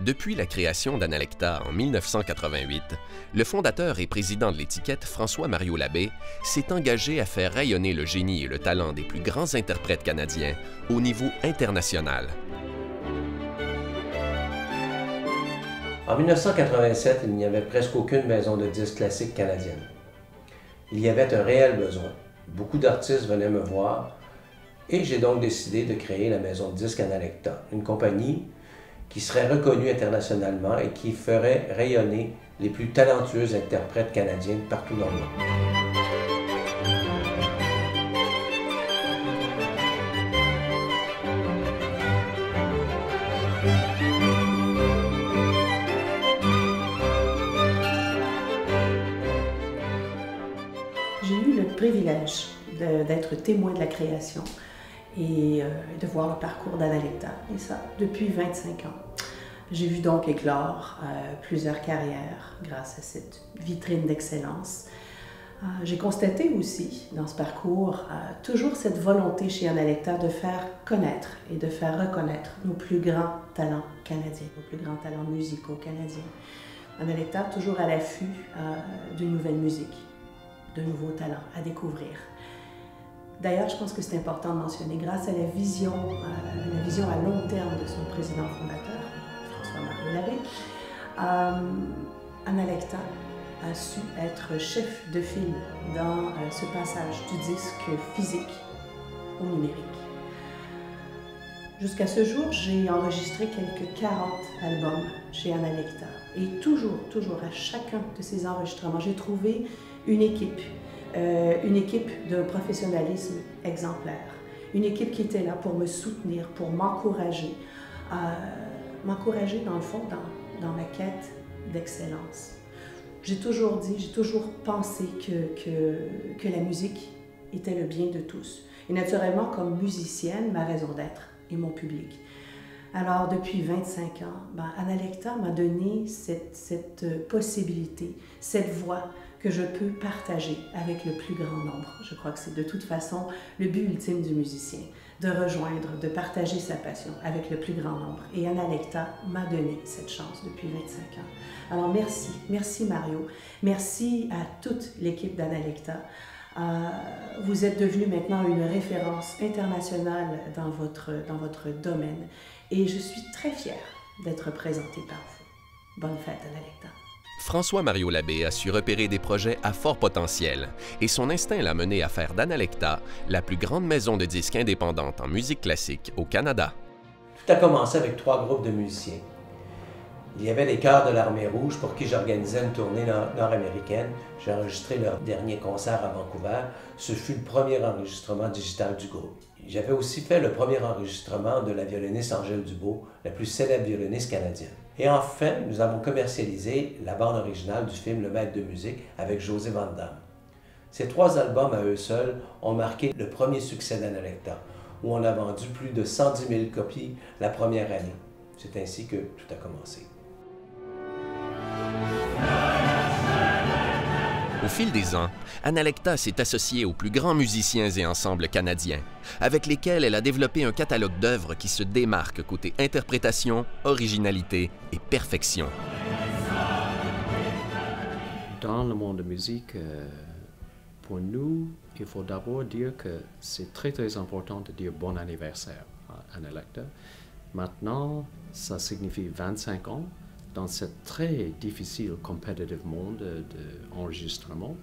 Depuis la création d'Analecta en 1988, le fondateur et président de l'étiquette, François Mario Labbé, s'est engagé à faire rayonner le génie et le talent des plus grands interprètes canadiens au niveau international. En 1987, il n'y avait presque aucune maison de disques classiques canadienne. Il y avait un réel besoin. Beaucoup d'artistes venaient me voir et j'ai donc décidé de créer la maison de disques Analecta, une compagnie qui serait reconnu internationalement et qui ferait rayonner les plus talentueux interprètes canadiens partout dans le monde. J'ai eu le privilège d'être témoin de la création et euh, de voir le parcours d'Analecta. Et ça, depuis 25 ans. J'ai vu donc éclore euh, plusieurs carrières grâce à cette vitrine d'excellence. Euh, j'ai constaté aussi dans ce parcours toujours cette volonté chez Analecta de faire connaître et de faire reconnaître nos plus grands talents canadiens, nos plus grands talents musicaux canadiens. Analecta toujours à l'affût d'une nouvelle musique, de nouveaux talents à découvrir. D'ailleurs, je pense que c'est important de mentionner, grâce à la vision, euh, à long terme de son président fondateur, François-Marie Labbé, euh, Analecta a su être chef de file dans euh, ce passage du disque physique au numérique. Jusqu'à ce jour, j'ai enregistré quelques 40 albums chez Analecta. Et toujours, toujours, à chacun de ces enregistrements, j'ai trouvé une équipe euh, une équipe de professionnalisme exemplaire, une équipe qui était là pour me soutenir, pour m'encourager, euh, m'encourager dans le fond dans, ma quête d'excellence. J'ai toujours dit, j'ai toujours pensé que, que, que, la musique était le bien de tous. Et naturellement, comme musicienne, ma raison d'être et mon public. Alors, depuis 25 ans, ben, Analecta m'a donné cette, cette possibilité, cette voix que je peux partager avec le plus grand nombre. Je crois que c'est de toute façon le but ultime du musicien, de rejoindre, de partager sa passion avec le plus grand nombre. Et Analecta m'a donné cette chance depuis 25 ans. Alors merci, merci Mario, merci à toute l'équipe d'Analecta. Euh, vous êtes devenu maintenant une référence internationale dans votre, dans votre domaine et je suis très fière d'être présentée par vous. Bonne fête, Analecta. François Mario Labbé a su repérer des projets à fort potentiel et son instinct l'a mené à faire d'Analecta la plus grande maison de disques indépendante en musique classique au Canada. Tout a commencé avec trois groupes de musiciens. Il y avait les Chœurs de l'Armée Rouge pour qui j'organisais une tournée nord-américaine. J'ai enregistré leur dernier concert à Vancouver. Ce fut le premier enregistrement digital du groupe. J'avais aussi fait le premier enregistrement de la violoniste Angèle Dubois, la plus célèbre violoniste canadienne. Et enfin, nous avons commercialisé la bande originale du film Le Maître de musique avec José Van Damme. Ces trois albums à eux seuls ont marqué le premier succès d'Analecta, où on a vendu plus de 110 000 copies la première année. C'est ainsi que tout a commencé. Au fil des ans, Analecta s'est associée aux plus grands musiciens et ensembles canadiens, avec lesquels elle a développé un catalogue d'œuvres qui se démarque côté interprétation, originalité et perfection. Dans le monde de musique, euh, pour nous, il faut d'abord dire que c'est très très important de dire bon anniversaire à Analecta. Maintenant, ça signifie 25 ans dans ce très difficile competitive monde d'enregistrement.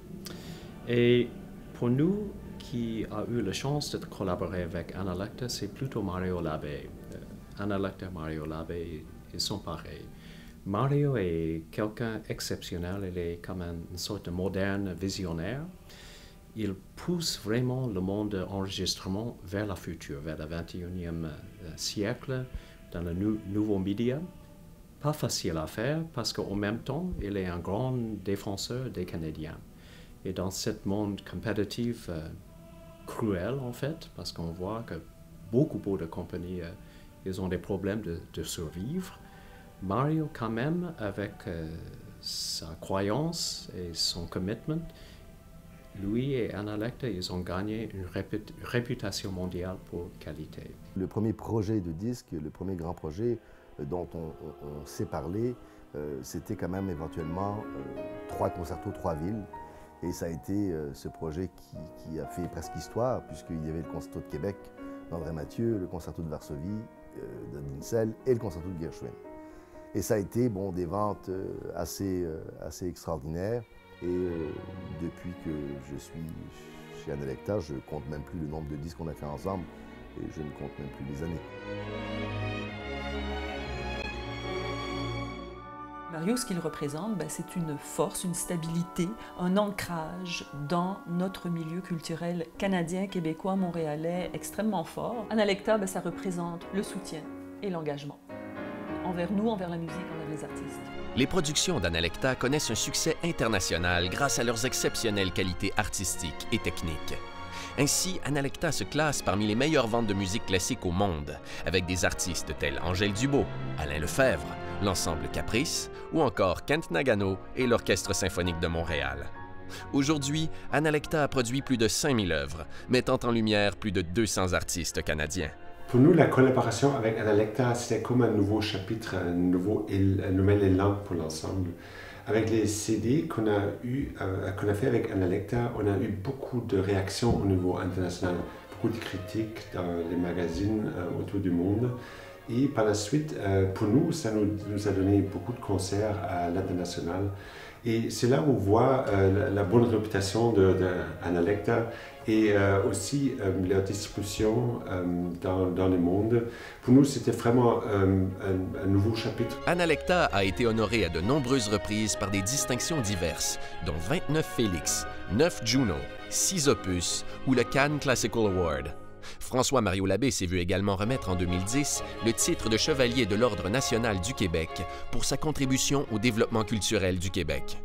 Et pour nous, qui a eu la chance de collaborer avec Analecta, c'est plutôt Mario Labbé. Euh, Analecta et Mario Labbé, ils sont pareils. Mario est quelqu'un exceptionnel, il est comme une sorte de moderne visionnaire. Il pousse vraiment le monde de l'enregistrement vers le futur, vers le 21e euh, siècle, dans le nouveau média pas facile à faire parce qu'en même temps, il est un grand défenseur des Canadiens. Et dans ce monde compétitif euh, cruel, en fait, parce qu'on voit que beaucoup, beaucoup de compagnies, euh, ils ont des problèmes de, survivre, Mario, quand même, avec euh, sa croyance et son commitment, lui et Anna Lecter, ils ont gagné une réputation mondiale pour qualité. Le premier projet de disque, le premier grand projet, dont on, sait parler, c'était quand même éventuellement trois concertos, trois villes. Et ça a été ce projet qui, a fait presque histoire, puisqu'il y avait le concerto de Québec d'André Mathieu, le concerto de Varsovie de et le concerto de Gershwin. Et ça a été bon, des ventes assez, assez extraordinaires. Et depuis que je suis chez Analecta, je compte même plus le nombre de disques qu'on a fait ensemble et je ne compte même plus les années. Ce qu'il représente, ben, c'est une force, une stabilité, un ancrage dans notre milieu culturel canadien, québécois, montréalais extrêmement fort. Analecta, ben, ça représente le soutien et l'engagement envers nous, envers la musique, envers les artistes. Les productions d'Analecta connaissent un succès international grâce à leurs exceptionnelles qualités artistiques et techniques. Ainsi, Analecta se classe parmi les meilleures ventes de musique classique au monde, avec des artistes tels Angèle Dubo, Alain Lefebvre, l'ensemble Caprice ou encore Kent Nagano et l'Orchestre symphonique de Montréal. Aujourd'hui, Analecta a produit plus de 5000 œuvres, mettant en lumière plus de 200 artistes canadiens. Pour nous, la collaboration avec Analecta, c'était comme un nouveau chapitre, un, nouveau, nouvel élan pour l'ensemble. Avec les CD qu'on a, eu, euh, qu'on a fait avec Analecta, on a eu beaucoup de réactions au niveau international, beaucoup de critiques dans les magazines euh, autour du monde. Et par la suite, euh, pour nous, ça nous, a donné beaucoup de concerts à l'international. Et c'est là où on voit euh, la, bonne réputation d'Analecta de, et euh, aussi euh, leur distribution dans, dans, le monde. Pour nous, c'était vraiment un, un, nouveau chapitre. Analecta a été honoré à de nombreuses reprises par des distinctions diverses, dont 29 Félix, 9 Juno, 6 Opus ou le Cannes Classical Award. François Mario Labbé s'est vu également remettre en 2010 le titre de chevalier de l'Ordre national du Québec pour sa contribution au développement culturel du Québec.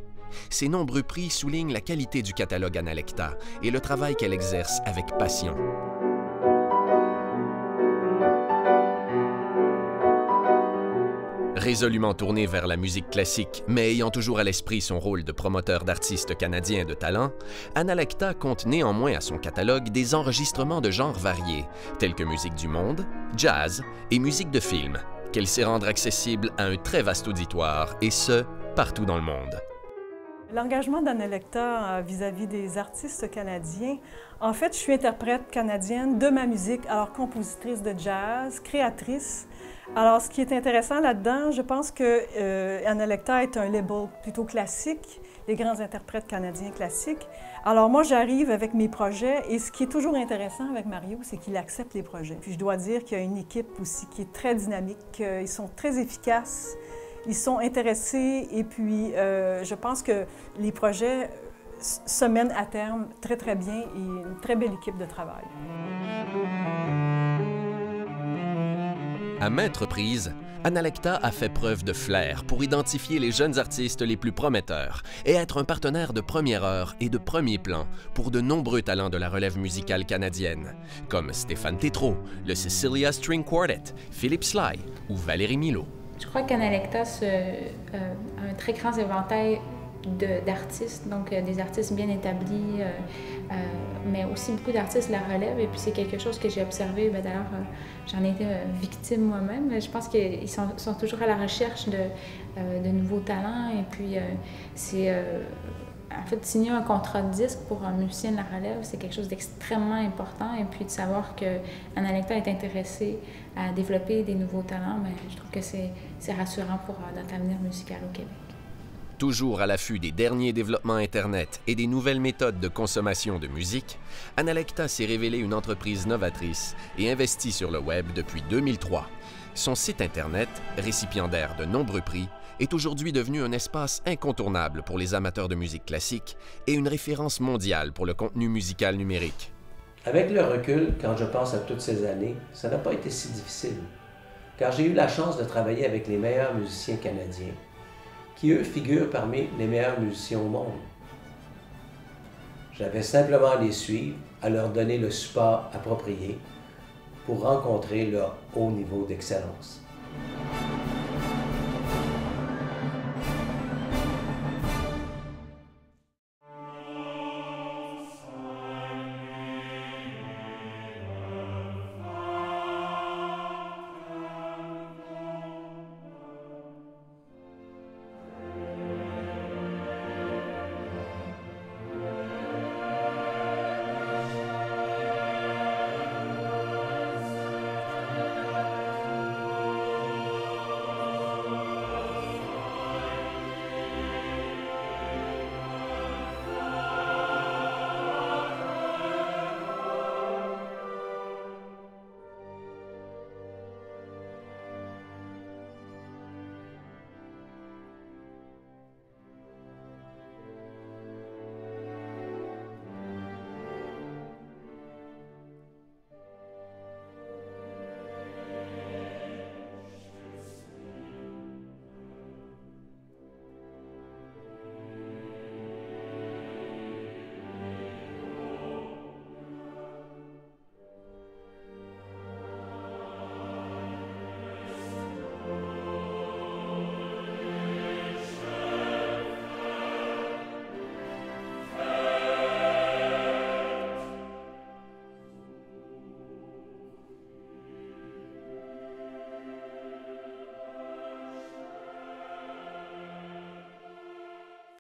Ces nombreux prix soulignent la qualité du catalogue Analecta et le travail qu'elle exerce avec passion. Résolument tourné vers la musique classique, mais ayant toujours à l'esprit son rôle de promoteur d'artistes canadiens de talent, Analecta compte néanmoins à son catalogue des enregistrements de genres variés, tels que musique du monde, jazz et musique de film, qu'elle sait rendre accessible à un très vaste auditoire, et ce, partout dans le monde. L'engagement d'Analecta euh, vis-à-vis des artistes canadiens, en fait, je suis interprète canadienne de ma musique, alors compositrice de jazz, créatrice. Alors, ce qui est intéressant là-dedans, je pense que euh, est un label plutôt classique, les grands interprètes canadiens classiques. Alors moi, j'arrive avec mes projets et ce qui est toujours intéressant avec Mario, c'est qu'il accepte les projets. Puis je dois dire qu'il y a une équipe aussi qui est très dynamique, ils sont très efficaces. Ils sont intéressés et puis euh, je pense que les projets se mènent à terme très, très bien et une très belle équipe de travail. À maintes reprises, Analecta a fait preuve de flair pour identifier les jeunes artistes les plus prometteurs et être un partenaire de première heure et de premier plan pour de nombreux talents de la relève musicale canadienne, comme Stéphane Tétrault, le Cecilia String Quartet, Philippe Sly ou Valérie Milo. Je crois qu'Analecta euh, a un très grand éventail d'artistes, donc euh, des artistes bien établis, euh, mais aussi beaucoup d'artistes la relève. Et puis c'est quelque chose que j'ai observé. Ben, d'ailleurs, j'en ai été victime moi-même. Je pense qu'ils sont, sont, toujours à la recherche de, de nouveaux talents. Et puis c'est en fait, signer un contrat de disque pour un musicien de la relève, c'est quelque chose d'extrêmement important. Et puis de savoir qu'un électeur est intéressé à développer des nouveaux talents, ben, je trouve que c'est rassurant pour euh, notre avenir musical au Québec. Toujours à l'affût des derniers développements Internet et des nouvelles méthodes de consommation de musique, Analecta s'est révélée une entreprise novatrice et investie sur le web depuis 2003. Son site Internet, récipiendaire de nombreux prix, est aujourd'hui devenu un espace incontournable pour les amateurs de musique classique et une référence mondiale pour le contenu musical numérique. Avec le recul, quand je pense à toutes ces années, ça n'a pas été si difficile, car j'ai eu la chance de travailler avec les meilleurs musiciens canadiens, qui eux figurent parmi les meilleurs musiciens au monde. J'avais simplement à les suivre, à leur donner le support approprié pour rencontrer leur haut niveau d'excellence.